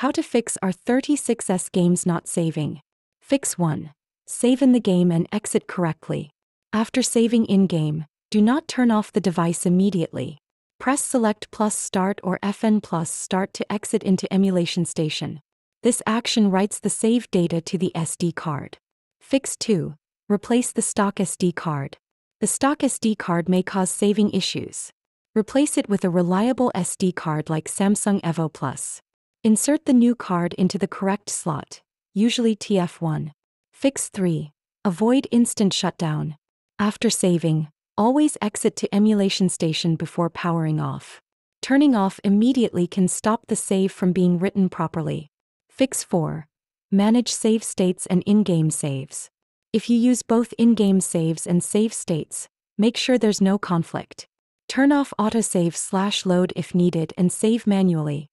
How to fix R36S games not saving. Fix 1. Save in the game and exit correctly. After saving in game, do not turn off the device immediately. Press Select plus Start or FN plus Start to exit into Emulation Station. This action writes the saved data to the SD card. Fix 2. Replace the stock SD card. The stock SD card may cause saving issues. Replace it with a reliable SD card like Samsung Evo Plus. Insert the new card into the correct slot, usually TF1. Fix 3. Avoid instant shutdown. After saving, always exit to emulation station before powering off. Turning off immediately can stop the save from being written properly. Fix 4. Manage save states and in-game saves. If you use both in-game saves and save states, make sure there's no conflict. Turn off autosave slash load if needed and save manually.